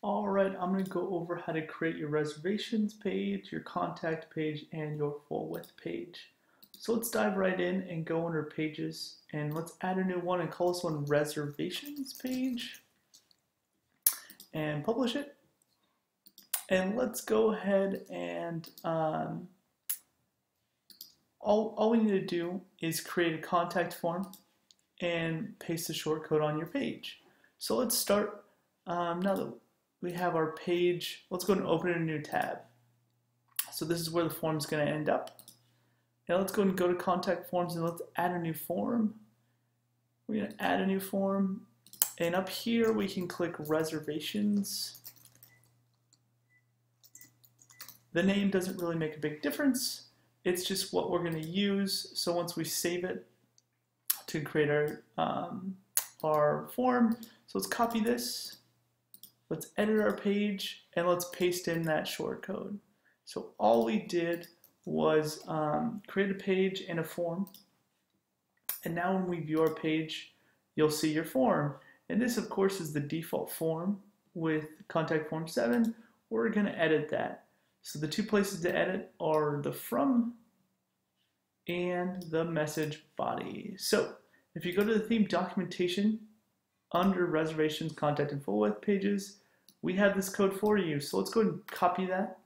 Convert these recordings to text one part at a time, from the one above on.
All right, I'm going to go over how to create your reservations page, your contact page, and your full width page. So let's dive right in and go under pages and let's add a new one and call this one reservations page and publish it. And let's go ahead and um, all, all we need to do is create a contact form and paste the shortcode on your page. So let's start um, now that we have our page. Let's go and open a new tab. So this is where the form is going to end up. Now let's go and go to contact forms and let's add a new form. We're going to add a new form. And up here we can click reservations. The name doesn't really make a big difference. It's just what we're going to use. So once we save it to create our, um, our form, so let's copy this Let's edit our page and let's paste in that short code. So all we did was um, create a page and a form. And now when we view our page, you'll see your form. And this of course is the default form with contact form 7. We're going to edit that. So the two places to edit are the from and the message body. So if you go to the theme documentation under reservations, contact, and full width pages, we have this code for you. So let's go and copy that.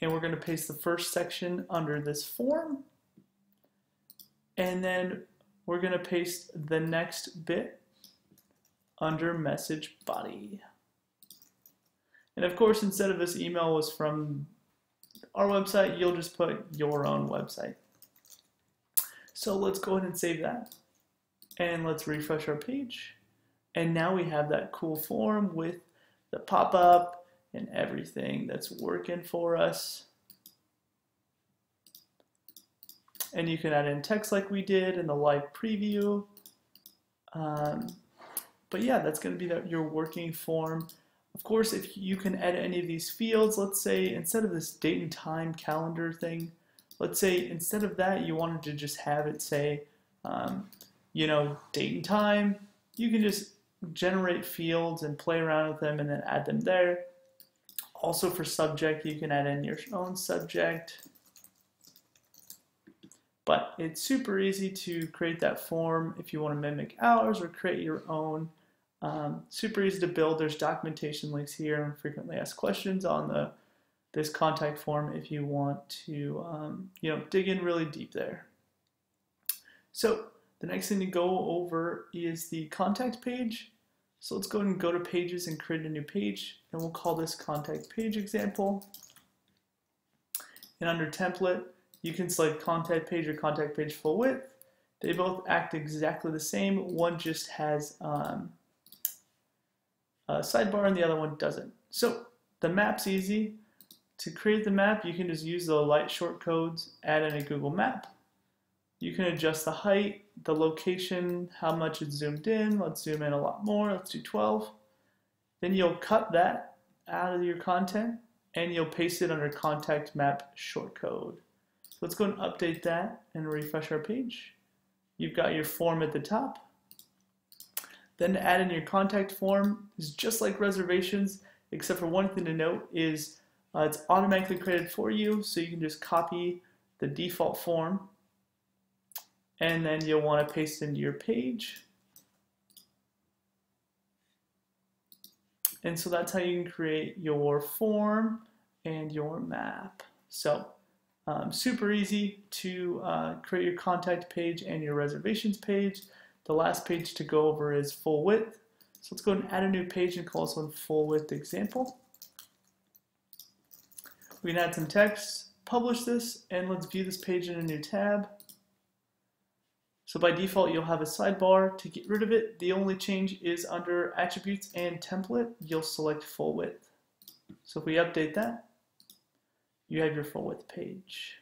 And we're going to paste the first section under this form. And then we're going to paste the next bit under message body. And of course, instead of this email was from our website, you'll just put your own website. So let's go ahead and save that. And let's refresh our page. And now we have that cool form with the pop-up and everything that's working for us. And you can add in text like we did in the live preview. Um, but yeah, that's going to be your working form. Of course, if you can edit any of these fields, let's say instead of this date and time calendar thing, let's say instead of that, you wanted to just have it say, um, you know, date and time, you can just generate fields and play around with them and then add them there. Also for subject, you can add in your own subject. But it's super easy to create that form if you want to mimic ours or create your own. Um, super easy to build. There's documentation links here and frequently asked questions on the this contact form if you want to um, you know dig in really deep there. So the next thing to go over is the contact page. So let's go ahead and go to pages and create a new page and we'll call this contact page example. And under template, you can select contact page or contact page full width. They both act exactly the same. One just has um, a sidebar and the other one doesn't. So the map's easy. To create the map, you can just use the light short codes, add in a Google map. You can adjust the height, the location, how much it's zoomed in. Let's zoom in a lot more. Let's do 12. Then you'll cut that out of your content and you'll paste it under contact map shortcode. So let's go and update that and refresh our page. You've got your form at the top. Then to add in your contact form is just like reservations, except for one thing to note is uh, it's automatically created for you, so you can just copy the default form and then you'll want to paste into your page. And so that's how you can create your form and your map. So um, super easy to uh, create your contact page and your reservations page. The last page to go over is full width. So let's go and add a new page and call this one full width example. We can add some text, publish this, and let's view this page in a new tab. So by default, you'll have a sidebar. To get rid of it, the only change is under attributes and template, you'll select full width. So if we update that, you have your full width page.